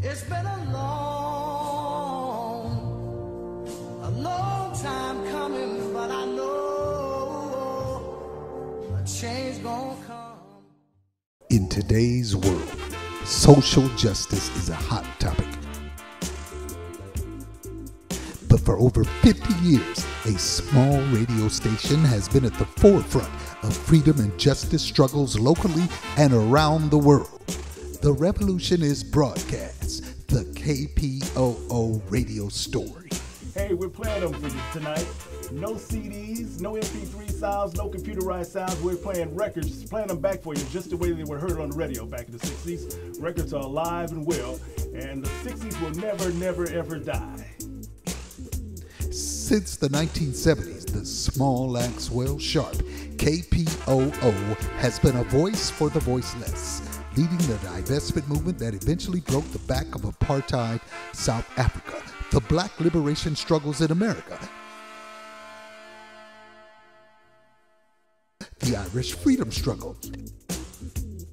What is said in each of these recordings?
It's been a long, a long time coming, but I know a change gonna come. In today's world, social justice is a hot topic. But for over 50 years, a small radio station has been at the forefront of freedom and justice struggles locally and around the world. The revolution is broadcast, the KPOO radio story. Hey, we're playing them for you tonight. No CDs, no MP3 sounds, no computerized sounds. We're playing records, playing them back for you just the way they were heard on the radio back in the 60s. Records are alive and well, and the 60s will never, never, ever die. Since the 1970s, the small Axwell Sharp KPOO has been a voice for the voiceless, leading the divestment movement that eventually broke the back of apartheid South Africa, the black liberation struggles in America, the Irish freedom struggle,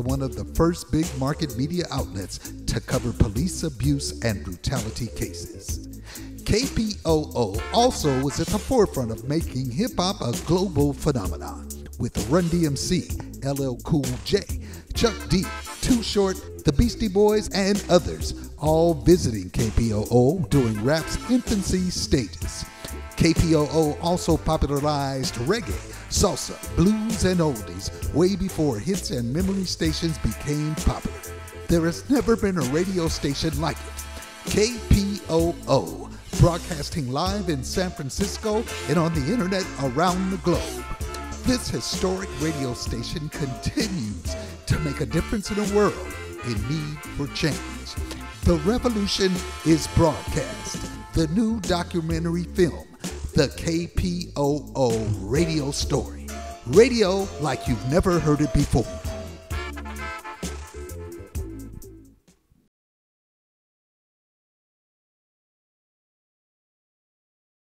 one of the first big market media outlets to cover police abuse and brutality cases. KPOO also was at the forefront of making hip hop a global phenomenon, with Run DMC, LL Cool J, Chuck D, Too Short, The Beastie Boys, and others, all visiting KPOO during rap's infancy stages. KPOO also popularized reggae, salsa, blues, and oldies way before hits and memory stations became popular. There has never been a radio station like it. KPOO, broadcasting live in San Francisco and on the internet around the globe. This historic radio station continues to make a difference in a world in need for change. The revolution is broadcast. The new documentary film, The KPOO Radio Story. Radio like you've never heard it before.